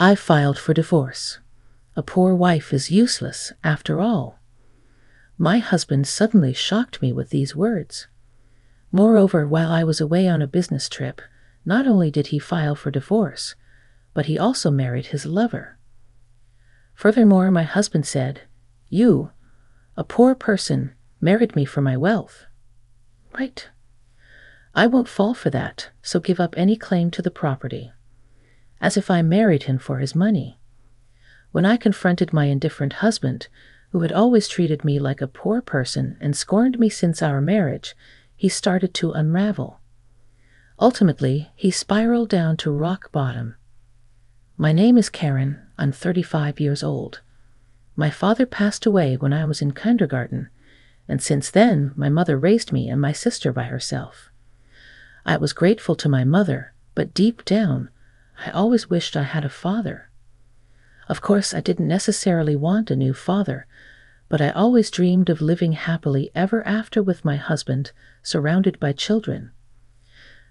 I filed for divorce. A poor wife is useless, after all. My husband suddenly shocked me with these words. Moreover, while I was away on a business trip, not only did he file for divorce, but he also married his lover. Furthermore, my husband said, You, a poor person, married me for my wealth. Right. I won't fall for that, so give up any claim to the property. As if I married him for his money. When I confronted my indifferent husband, who had always treated me like a poor person and scorned me since our marriage, he started to unravel. Ultimately, he spiraled down to rock bottom. My name is Karen. I'm 35 years old. My father passed away when I was in kindergarten, and since then, my mother raised me and my sister by herself. I was grateful to my mother, but deep down, I always wished I had a father. Of course, I didn't necessarily want a new father, but I always dreamed of living happily ever after with my husband, surrounded by children.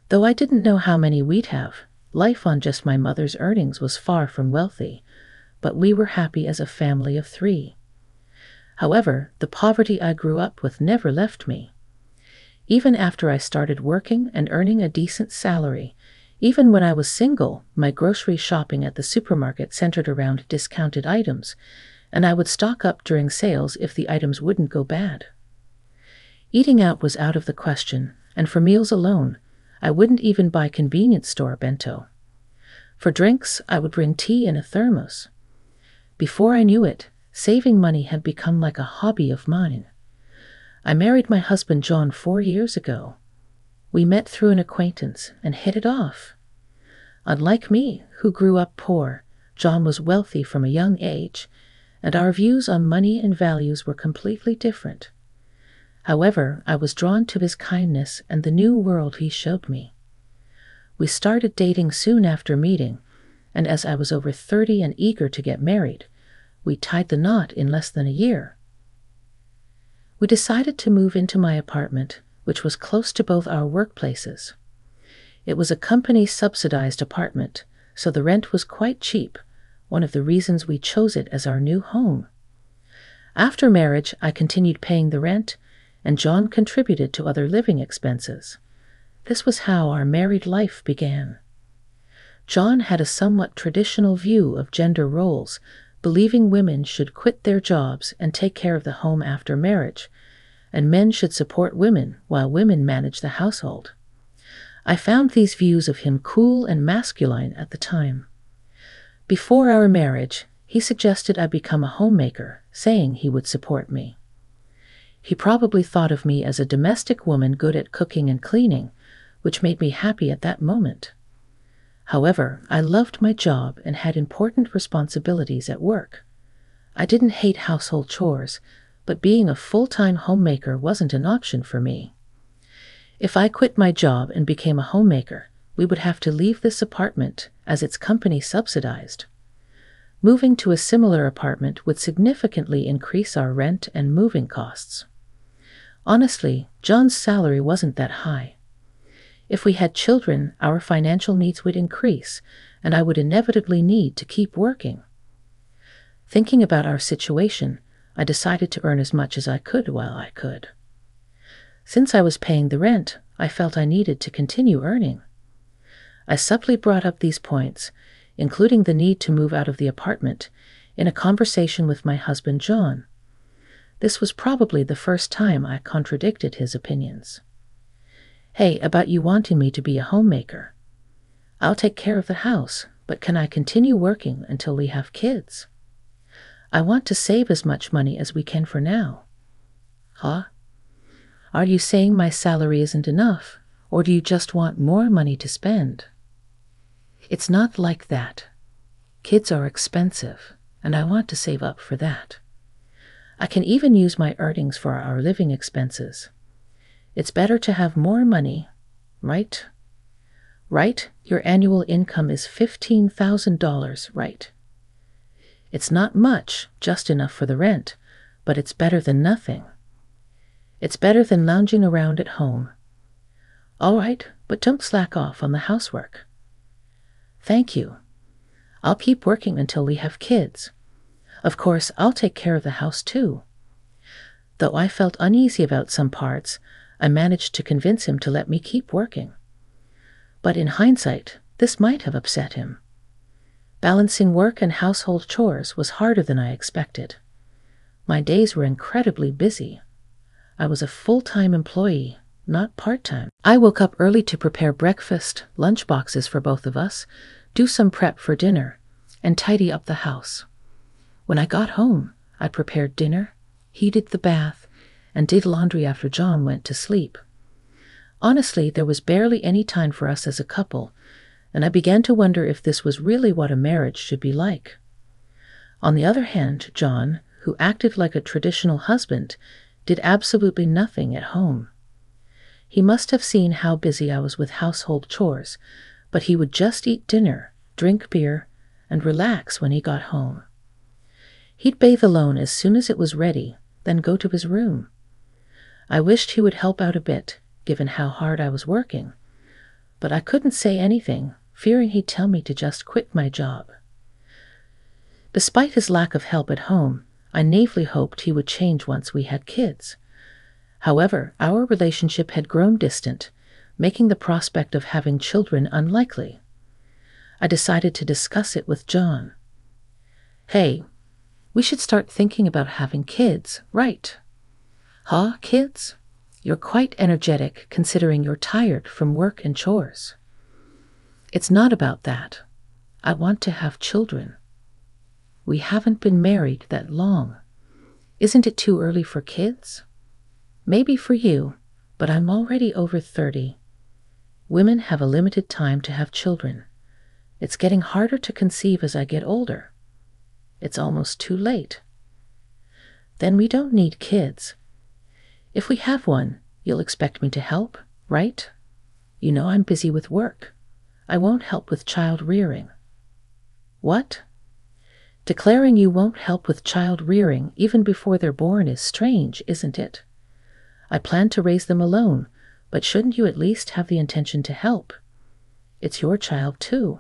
Though I didn't know how many we'd have, life on just my mother's earnings was far from wealthy, but we were happy as a family of three. However, the poverty I grew up with never left me. Even after I started working and earning a decent salary, even when I was single, my grocery shopping at the supermarket centered around discounted items, and I would stock up during sales if the items wouldn't go bad. Eating out was out of the question, and for meals alone, I wouldn't even buy convenience store bento. For drinks, I would bring tea in a thermos. Before I knew it, saving money had become like a hobby of mine. I married my husband John four years ago. We met through an acquaintance and hit it off. Unlike me, who grew up poor, John was wealthy from a young age, and our views on money and values were completely different. However, I was drawn to his kindness and the new world he showed me. We started dating soon after meeting, and as I was over 30 and eager to get married, we tied the knot in less than a year. We decided to move into my apartment, which was close to both our workplaces. It was a company subsidized apartment, so the rent was quite cheap, one of the reasons we chose it as our new home. After marriage, I continued paying the rent and John contributed to other living expenses. This was how our married life began. John had a somewhat traditional view of gender roles, believing women should quit their jobs and take care of the home after marriage, and men should support women while women manage the household. I found these views of him cool and masculine at the time. Before our marriage, he suggested I become a homemaker, saying he would support me. He probably thought of me as a domestic woman good at cooking and cleaning, which made me happy at that moment. However, I loved my job and had important responsibilities at work. I didn't hate household chores, but being a full time homemaker wasn't an option for me. If I quit my job and became a homemaker, we would have to leave this apartment as its company subsidized. Moving to a similar apartment would significantly increase our rent and moving costs. Honestly, John's salary wasn't that high. If we had children, our financial needs would increase, and I would inevitably need to keep working. Thinking about our situation, I decided to earn as much as I could while I could. Since I was paying the rent, I felt I needed to continue earning. I subtly brought up these points, including the need to move out of the apartment, in a conversation with my husband John. This was probably the first time I contradicted his opinions. Hey, about you wanting me to be a homemaker. I'll take care of the house, but can I continue working until we have kids? I want to save as much money as we can for now. Huh? Are you saying my salary isn't enough, or do you just want more money to spend? It's not like that. Kids are expensive, and I want to save up for that. I can even use my earnings for our living expenses. It's better to have more money, right? Right? Your annual income is $15,000, right? It's not much, just enough for the rent, but it's better than nothing. It's better than lounging around at home. All right, but don't slack off on the housework. Thank you. I'll keep working until we have kids. Of course, I'll take care of the house too. Though I felt uneasy about some parts, I managed to convince him to let me keep working. But in hindsight, this might have upset him. Balancing work and household chores was harder than I expected. My days were incredibly busy. I was a full time employee, not part time. I woke up early to prepare breakfast, lunch boxes for both of us, do some prep for dinner, and tidy up the house. When I got home, I prepared dinner, heated the bath, and did laundry after John went to sleep. Honestly, there was barely any time for us as a couple, and I began to wonder if this was really what a marriage should be like. On the other hand, John, who acted like a traditional husband, did absolutely nothing at home. He must have seen how busy I was with household chores, but he would just eat dinner, drink beer, and relax when he got home. He'd bathe alone as soon as it was ready, then go to his room. I wished he would help out a bit, given how hard I was working, but I couldn't say anything fearing he'd tell me to just quit my job. Despite his lack of help at home, I naively hoped he would change once we had kids. However, our relationship had grown distant, making the prospect of having children unlikely. I decided to discuss it with John. Hey, we should start thinking about having kids, right? Huh, kids? You're quite energetic considering you're tired from work and chores. It's not about that. I want to have children. We haven't been married that long. Isn't it too early for kids? Maybe for you, but I'm already over 30. Women have a limited time to have children. It's getting harder to conceive as I get older. It's almost too late. Then we don't need kids. If we have one, you'll expect me to help, right? You know I'm busy with work. I won't help with child rearing. What? Declaring you won't help with child rearing even before they're born is strange, isn't it? I plan to raise them alone, but shouldn't you at least have the intention to help? It's your child, too.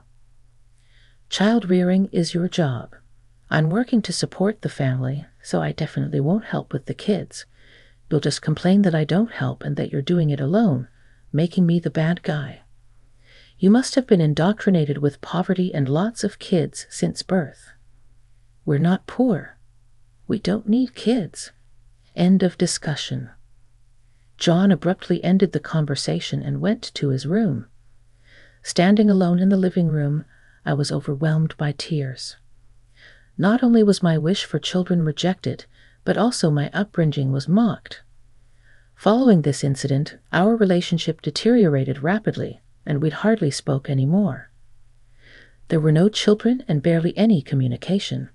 Child rearing is your job. I'm working to support the family, so I definitely won't help with the kids. You'll just complain that I don't help and that you're doing it alone, making me the bad guy. You must have been indoctrinated with poverty and lots of kids since birth. We're not poor. We don't need kids. End of discussion. John abruptly ended the conversation and went to his room. Standing alone in the living room, I was overwhelmed by tears. Not only was my wish for children rejected, but also my upbringing was mocked. Following this incident, our relationship deteriorated rapidly and we'd hardly spoke any more. There were no children and barely any communication.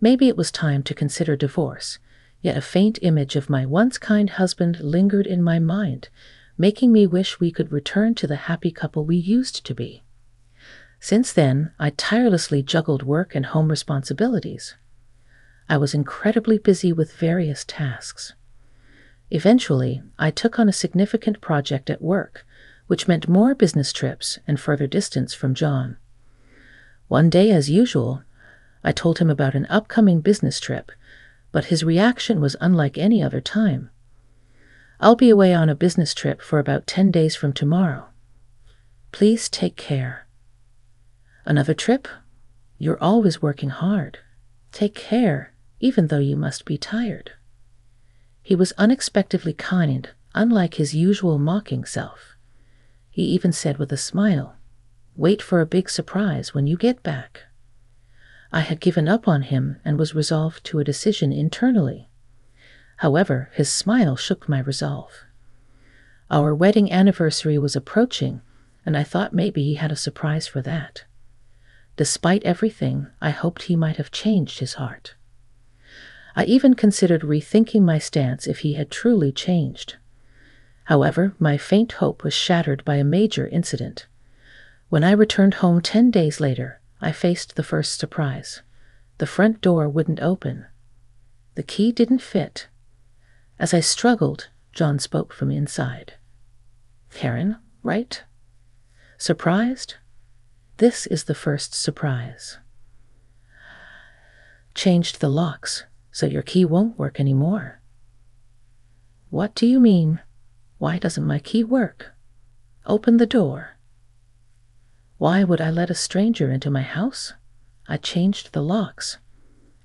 Maybe it was time to consider divorce, yet a faint image of my once kind husband lingered in my mind, making me wish we could return to the happy couple we used to be. Since then, I tirelessly juggled work and home responsibilities. I was incredibly busy with various tasks. Eventually, I took on a significant project at work which meant more business trips and further distance from John. One day, as usual, I told him about an upcoming business trip, but his reaction was unlike any other time. I'll be away on a business trip for about 10 days from tomorrow. Please take care. Another trip? You're always working hard. Take care, even though you must be tired. He was unexpectedly kind, unlike his usual mocking self. He even said with a smile, Wait for a big surprise when you get back. I had given up on him and was resolved to a decision internally. However, his smile shook my resolve. Our wedding anniversary was approaching, and I thought maybe he had a surprise for that. Despite everything, I hoped he might have changed his heart. I even considered rethinking my stance if he had truly changed. However, my faint hope was shattered by a major incident. When I returned home ten days later, I faced the first surprise. The front door wouldn't open. The key didn't fit. As I struggled, John spoke from inside. Karen, right? Surprised? this is the first surprise. Changed the locks, so your key won't work anymore. What do you mean? Why doesn't my key work? Open the door. Why would I let a stranger into my house? I changed the locks.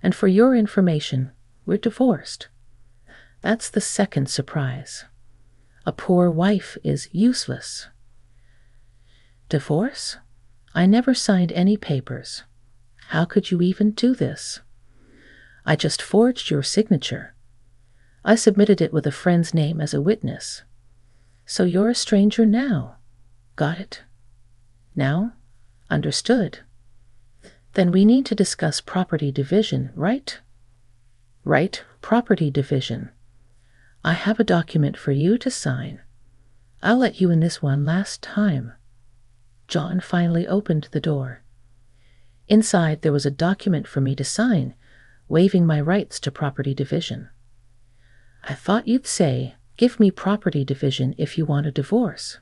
And for your information, we're divorced. That's the second surprise. A poor wife is useless. Divorce? I never signed any papers. How could you even do this? I just forged your signature. I submitted it with a friend's name as a witness. So you're a stranger now. Got it? Now? Understood. Then we need to discuss property division, right? Right, property division. I have a document for you to sign. I'll let you in this one last time. John finally opened the door. Inside, there was a document for me to sign, waiving my rights to property division. I thought you'd say, Give me property division if you want a divorce.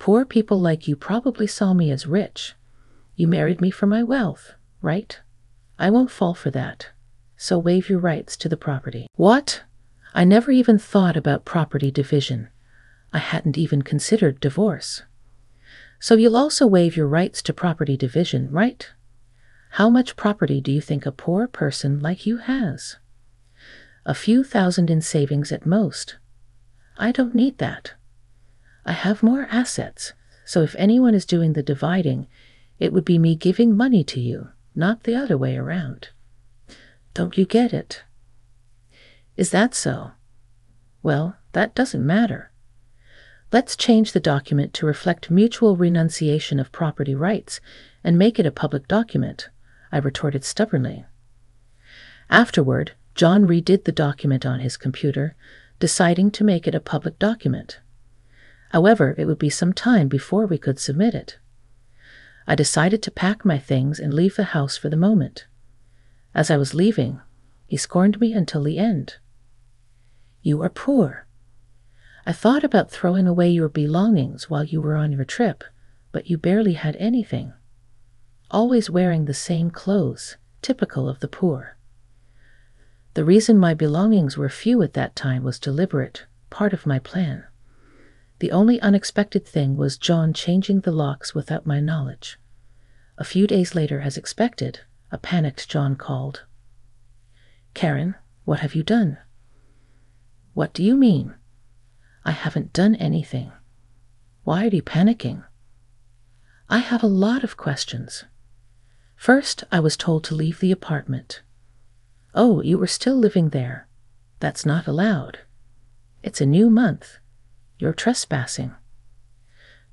Poor people like you probably saw me as rich. You married me for my wealth, right? I won't fall for that. So waive your rights to the property. What? I never even thought about property division. I hadn't even considered divorce. So you'll also waive your rights to property division, right? How much property do you think a poor person like you has? A few thousand in savings at most. I don't need that. I have more assets, so if anyone is doing the dividing, it would be me giving money to you, not the other way around. Don't you get it? Is that so? Well, that doesn't matter. Let's change the document to reflect mutual renunciation of property rights and make it a public document, I retorted stubbornly. Afterward, John redid the document on his computer, deciding to make it a public document. However, it would be some time before we could submit it. I decided to pack my things and leave the house for the moment. As I was leaving, he scorned me until the end. You are poor. I thought about throwing away your belongings while you were on your trip, but you barely had anything. Always wearing the same clothes, typical of the poor. The reason my belongings were few at that time was deliberate, part of my plan. The only unexpected thing was John changing the locks without my knowledge. A few days later, as expected, a panicked John called. Karen, what have you done? What do you mean? I haven't done anything. Why are you panicking? I have a lot of questions. First, I was told to leave the apartment. Oh, you were still living there. That's not allowed. It's a new month. You're trespassing.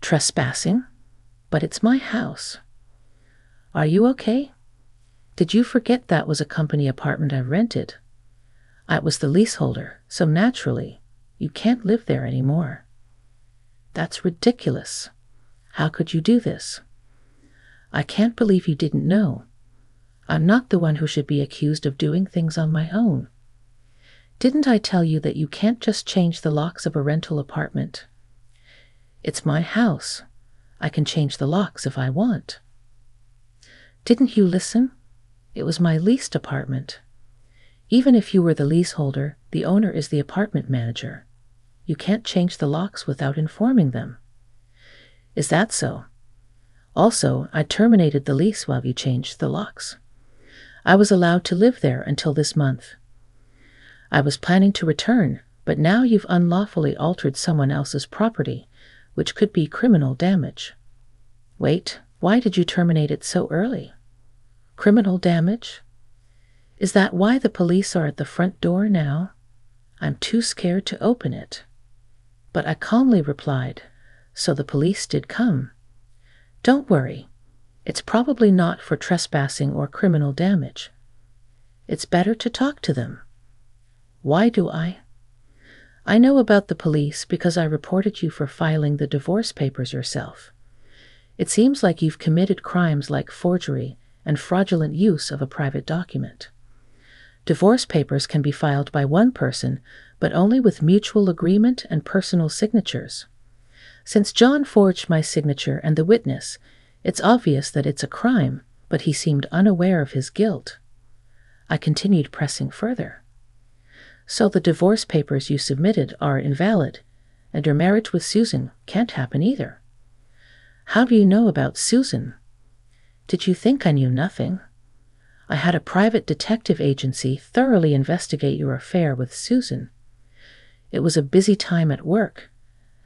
Trespassing? But it's my house. Are you okay? Did you forget that was a company apartment I rented? I was the leaseholder, so naturally, you can't live there anymore. That's ridiculous. How could you do this? I can't believe you didn't know. I'm not the one who should be accused of doing things on my own. Didn't I tell you that you can't just change the locks of a rental apartment? It's my house. I can change the locks if I want. Didn't you listen? It was my leased apartment. Even if you were the leaseholder, the owner is the apartment manager. You can't change the locks without informing them. Is that so? Also, I terminated the lease while you changed the locks. I was allowed to live there until this month. I was planning to return, but now you've unlawfully altered someone else's property, which could be criminal damage. Wait, why did you terminate it so early? Criminal damage? Is that why the police are at the front door now? I'm too scared to open it. But I calmly replied, So the police did come. Don't worry. It's probably not for trespassing or criminal damage. It's better to talk to them. Why do I? I know about the police because I reported you for filing the divorce papers yourself. It seems like you've committed crimes like forgery and fraudulent use of a private document. Divorce papers can be filed by one person, but only with mutual agreement and personal signatures. Since John forged my signature and the witness, It's obvious that it's a crime, but he seemed unaware of his guilt. I continued pressing further. So the divorce papers you submitted are invalid, and your marriage with Susan can't happen either. How do you know about Susan? Did you think I knew nothing? I had a private detective agency thoroughly investigate your affair with Susan. It was a busy time at work,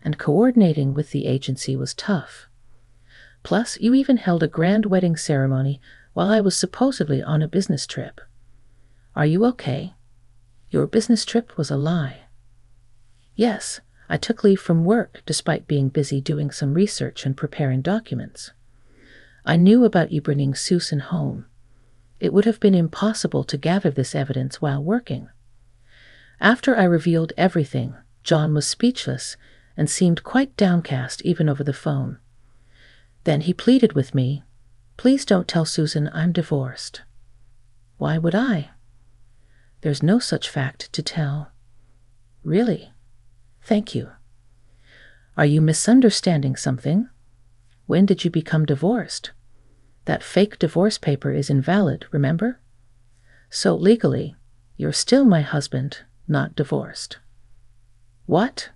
and coordinating with the agency was tough. Plus, you even held a grand wedding ceremony while I was supposedly on a business trip. Are you okay? Your business trip was a lie. Yes, I took leave from work despite being busy doing some research and preparing documents. I knew about you bringing Susan home. It would have been impossible to gather this evidence while working. After I revealed everything, John was speechless and seemed quite downcast even over the phone. Then he pleaded with me, Please don't tell Susan I'm divorced. Why would I? There's no such fact to tell. Really? Thank you. Are you misunderstanding something? When did you become divorced? That fake divorce paper is invalid, remember? So legally, you're still my husband, not divorced. What?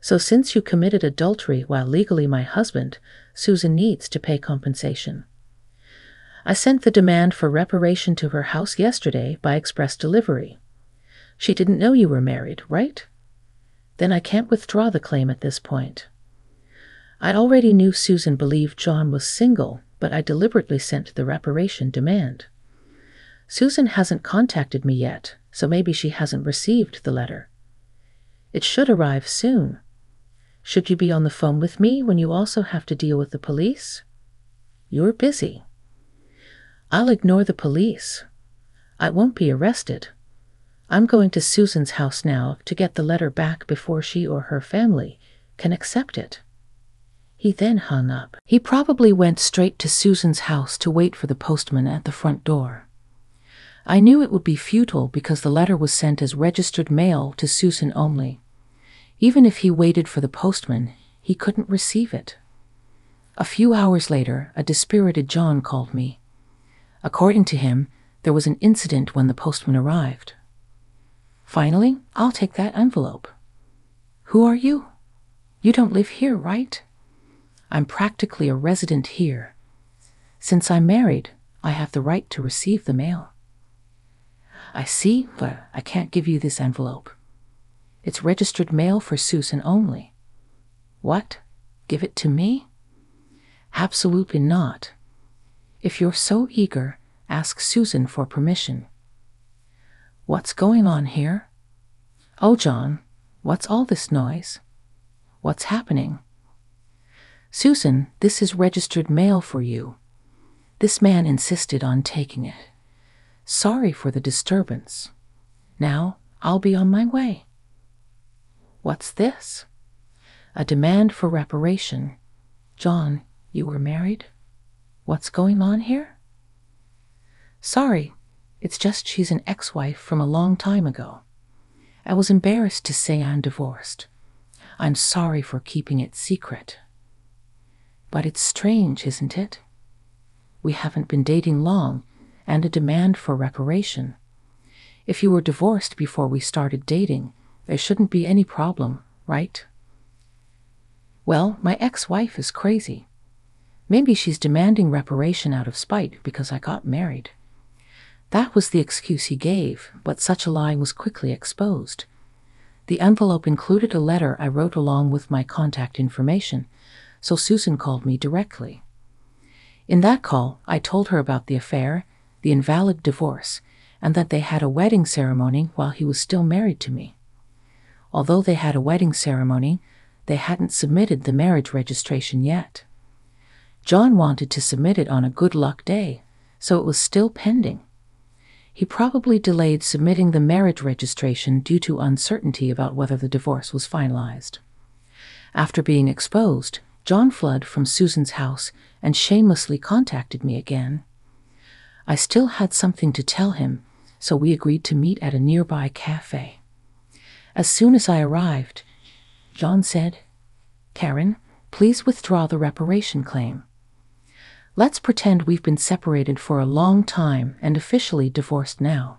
So since you committed adultery while legally my husband, Susan needs to pay compensation. I sent the demand for reparation to her house yesterday by express delivery. She didn't know you were married, right? Then I can't withdraw the claim at this point. I already knew Susan believed John was single, but I deliberately sent the reparation demand. Susan hasn't contacted me yet, so maybe she hasn't received the letter. It should arrive soon. Should you be on the phone with me when you also have to deal with the police? You're busy. I'll ignore the police. I won't be arrested. I'm going to Susan's house now to get the letter back before she or her family can accept it. He then hung up. He probably went straight to Susan's house to wait for the postman at the front door. I knew it would be futile because the letter was sent as registered mail to Susan only. Even if he waited for the postman, he couldn't receive it. A few hours later, a dispirited John called me. According to him, there was an incident when the postman arrived. Finally, I'll take that envelope. Who are you? You don't live here, right? I'm practically a resident here. Since I'm married, I have the right to receive the mail. I see, but I can't give you this envelope. It's registered mail for Susan only. What? Give it to me? Absolutely not. If you're so eager, ask Susan for permission. What's going on here? Oh, John, what's all this noise? What's happening? Susan, this is registered mail for you. This man insisted on taking it. Sorry for the disturbance. Now I'll be on my way. What's this? A demand for reparation. John, you were married? What's going on here? Sorry, it's just she's an ex wife from a long time ago. I was embarrassed to say I'm divorced. I'm sorry for keeping it secret. But it's strange, isn't it? We haven't been dating long, and a demand for reparation. If you were divorced before we started dating, there shouldn't be any problem, right? Well, my ex wife is crazy. Maybe she's demanding reparation out of spite because I got married. That was the excuse he gave, but such a lie was quickly exposed. The envelope included a letter I wrote along with my contact information, so Susan called me directly. In that call, I told her about the affair, the invalid divorce, and that they had a wedding ceremony while he was still married to me. Although they had a wedding ceremony, they hadn't submitted the marriage registration yet. John wanted to submit it on a good luck day, so it was still pending. He probably delayed submitting the marriage registration due to uncertainty about whether the divorce was finalized. After being exposed, John fled from Susan's house and shamelessly contacted me again. I still had something to tell him, so we agreed to meet at a nearby cafe. As soon as I arrived, John said, Karen, please withdraw the reparation claim. Let's pretend we've been separated for a long time and officially divorced now.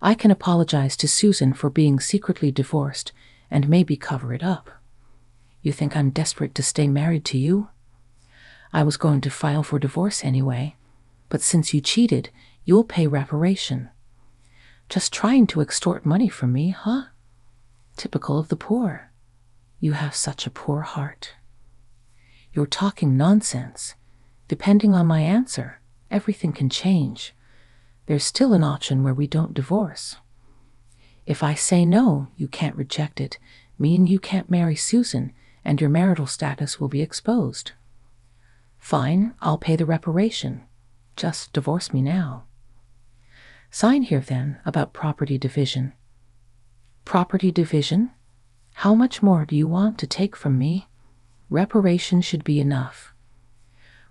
I can apologize to Susan for being secretly divorced and maybe cover it up. You think I'm desperate to stay married to you? I was going to file for divorce anyway, but since you cheated, you'll pay reparation. Just trying to extort money from me, huh? Typical of the poor. You have such a poor heart. You're talking nonsense. Depending on my answer, everything can change. There's still an option where we don't divorce. If I say no, you can't reject it, meaning you can't marry Susan, and your marital status will be exposed. Fine, I'll pay the reparation. Just divorce me now. Sign here, then, about property division. Property division? How much more do you want to take from me? Reparation should be enough.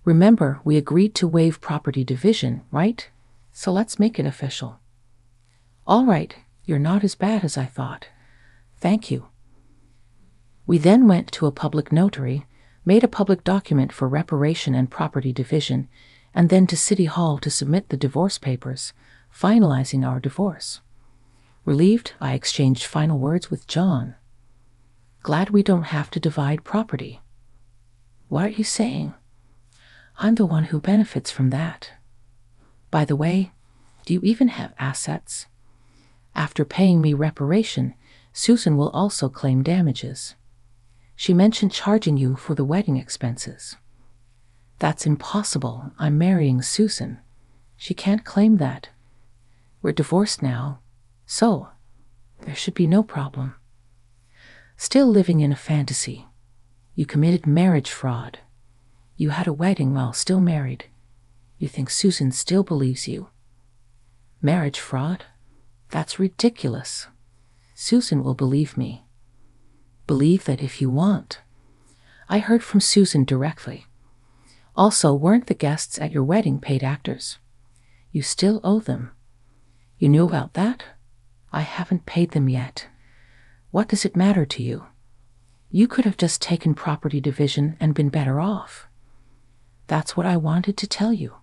Remember, we agreed to waive property division, right? So let's make it official. All right, you're not as bad as I thought. Thank you. We then went to a public notary, made a public document for reparation and property division, and then to City Hall to submit the divorce papers, finalizing our divorce. Relieved, I exchanged final words with John. Glad we don't have to divide property. What are you saying? I'm the one who benefits from that. By the way, do you even have assets? After paying me reparation, Susan will also claim damages. She mentioned charging you for the wedding expenses. That's impossible. I'm marrying Susan. She can't claim that. We're divorced now, so there should be no problem. Still living in a fantasy. You committed marriage fraud. You had a wedding while still married. You think Susan still believes you. Marriage fraud? That's ridiculous. Susan will believe me. Believe that if you want. I heard from Susan directly. Also, weren't the guests at your wedding paid actors? You still owe them. You knew about that? I haven't paid them yet. What does it matter to you? You could have just taken property division and been better off. That's what I wanted to tell you.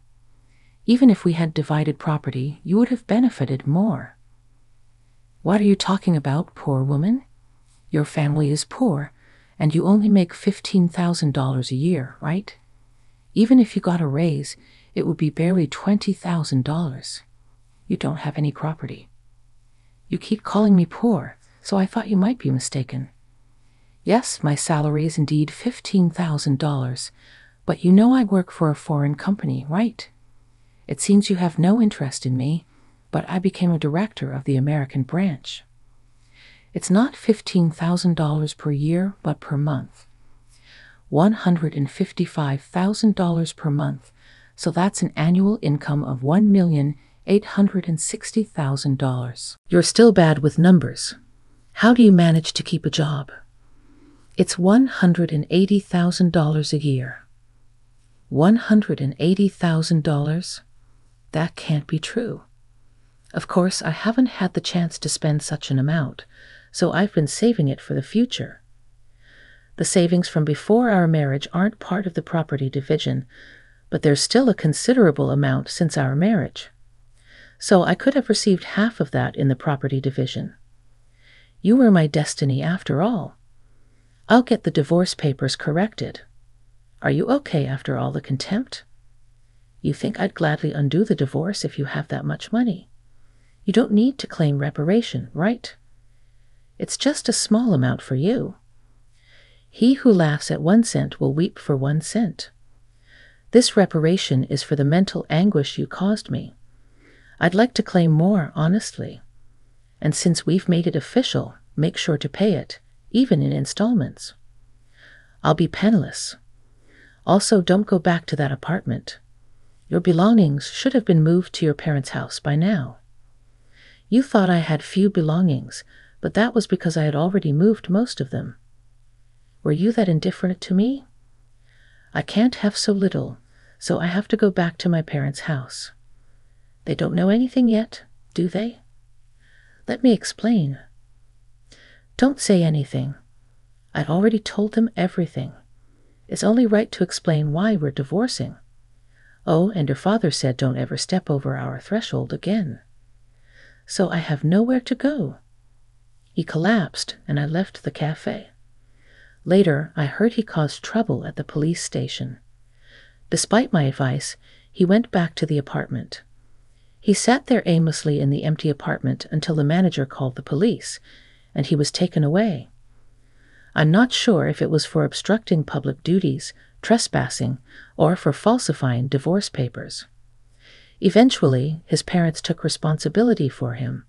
Even if we had divided property, you would have benefited more. What are you talking about, poor woman? Your family is poor, and you only make $15,000 a year, right? Even if you got a raise, it would be barely $20,000. You don't have any property. You keep calling me poor, so I thought you might be mistaken. Yes, my salary is indeed $15,000, but you know I work for a foreign company, right? It seems you have no interest in me, but I became a director of the American branch. It's not $15,000 per year, but per month. $155,000 per month, so that's an annual income of $1,860,000. You're still bad with numbers. How do you manage to keep a job? It's $180,000 a year. $180,000? That can't be true. Of course, I haven't had the chance to spend such an amount, so I've been saving it for the future. The savings from before our marriage aren't part of the property division, but there's still a considerable amount since our marriage. So I could have received half of that in the property division. You were my destiny after all. I'll get the divorce papers corrected. Are you okay after all the contempt? You think I'd gladly undo the divorce if you have that much money. You don't need to claim reparation, right? It's just a small amount for you. He who laughs at one cent will weep for one cent. This reparation is for the mental anguish you caused me. I'd like to claim more honestly. And since we've made it official, make sure to pay it, even in installments. I'll be penniless. Also, don't go back to that apartment. Your belongings should have been moved to your parents' house by now. You thought I had few belongings, but that was because I had already moved most of them. Were you that indifferent to me? I can't have so little, so I have to go back to my parents' house. They don't know anything yet, do they? Let me explain. Don't say anything. I'd already told them everything. It's only right to explain why we're divorcing. Oh, and your father said don't ever step over our threshold again. So I have nowhere to go. He collapsed, and I left the cafe. Later, I heard he caused trouble at the police station. Despite my advice, he went back to the apartment. He sat there aimlessly in the empty apartment until the manager called the police, and he was taken away. I'm not sure if it was for obstructing public duties, trespassing, or for falsifying divorce papers. Eventually, his parents took responsibility for him.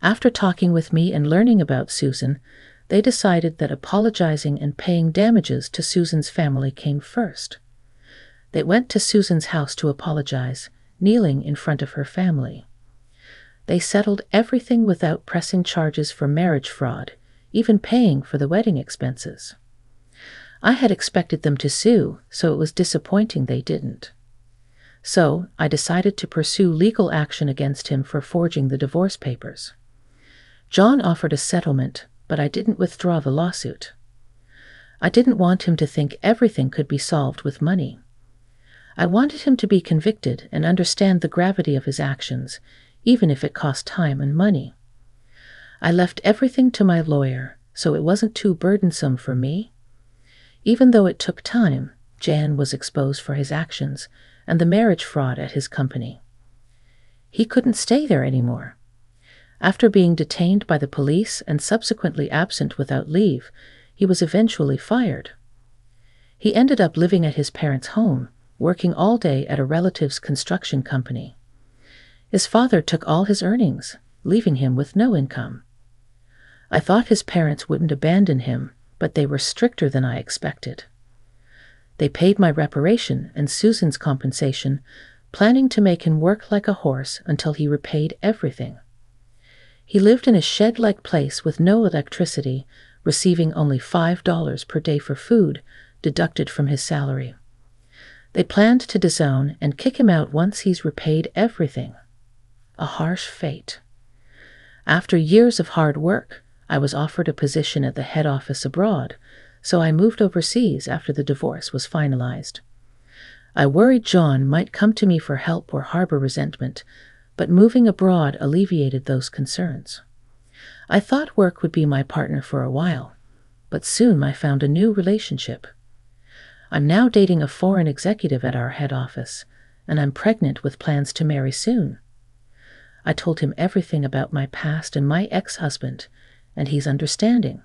After talking with me and learning about Susan, they decided that apologizing and paying damages to Susan's family came first. They went to Susan's house to apologize, kneeling in front of her family. They settled everything without pressing charges for marriage fraud, even paying for the wedding expenses. I had expected them to sue, so it was disappointing they didn't. So I decided to pursue legal action against him for forging the divorce papers. John offered a settlement, but I didn't withdraw the lawsuit. I didn't want him to think everything could be solved with money. I wanted him to be convicted and understand the gravity of his actions, even if it cost time and money. I left everything to my lawyer, so it wasn't too burdensome for me. Even though it took time, John was exposed for his actions and the marriage fraud at his company. He couldn't stay there anymore. After being detained by the police and subsequently absent without leave, he was eventually fired. He ended up living at his parents' home working all day at a relative's construction company. His father took all his earnings, leaving him with no income. I thought his parents wouldn't abandon him, but they were stricter than I expected. They paid my reparation and Susan's compensation, planning to make him work like a horse until he repaid everything. He lived in a shed like place with no electricity, receiving only $5 per day for food, deducted from his salary. They planned to disown and kick him out once he's repaid everything. A harsh fate. After years of hard work, I was offered a position at the head office abroad, so I moved overseas after the divorce was finalized. I worried John might come to me for help or harbor resentment, but moving abroad alleviated those concerns. I thought work would be my partner for a while, but soon I found a new relationship. I'm now dating a foreign executive at our head office, and I'm pregnant with plans to marry soon. I told him everything about my past and my ex husband, and he's understanding.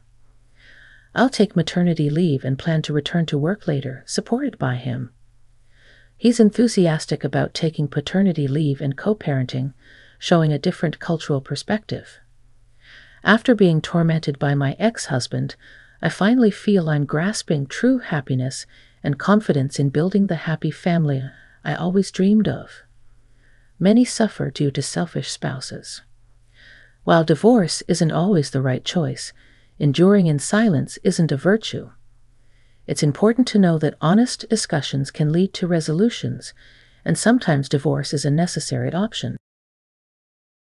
I'll take maternity leave and plan to return to work later, supported by him. He's enthusiastic about taking paternity leave and co parenting, showing a different cultural perspective. After being tormented by my ex husband, I finally feel I'm grasping true happiness and confidence in building the happy family I always dreamed of. Many suffer due to selfish spouses. While divorce isn't always the right choice, enduring in silence isn't a virtue. It's important to know that honest discussions can lead to resolutions, and sometimes divorce is a necessary option.